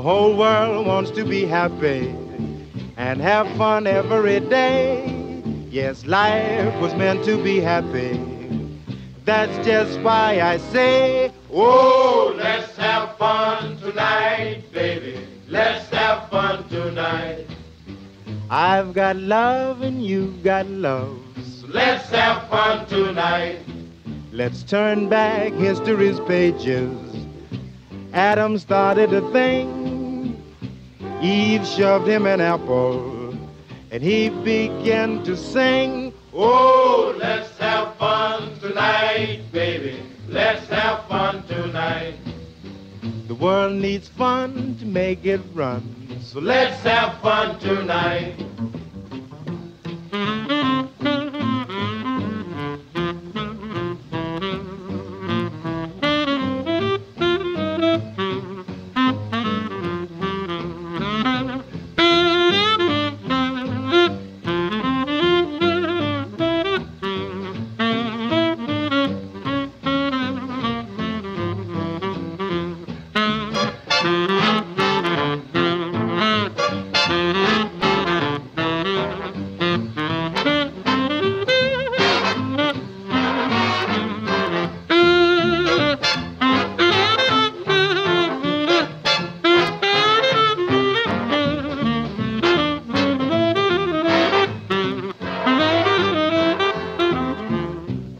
The whole world wants to be happy and have fun every day. Yes, life was meant to be happy. That's just why I say, Oh, let's have fun tonight, baby. Let's have fun tonight. I've got love and you've got love. So let's have fun tonight. Let's turn back history's pages. Adam started a thing. Eve shoved him an apple, and he began to sing. Oh, let's have fun tonight, baby. Let's have fun tonight. The world needs fun to make it run. So let's have fun tonight.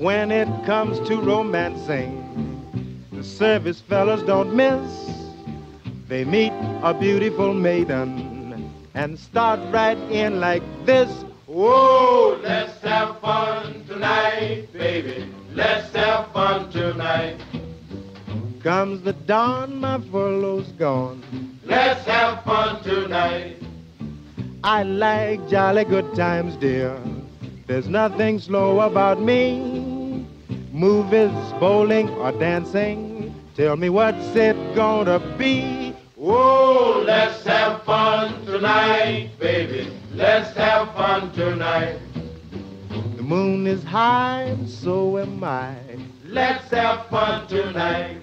When it comes to romancing, the service fellas don't miss. They meet a beautiful maiden and start right in like this. Oh, let's have fun tonight, baby. Let's have fun tonight. Comes the dawn, my furlough's gone. Let's have fun tonight. I like jolly good times, dear. There's nothing slow about me. Movies, bowling, or dancing. Tell me what's it gonna be? Oh, let's have fun tonight, baby. Let's have fun tonight. The moon is high, and so am I. Let's have fun tonight.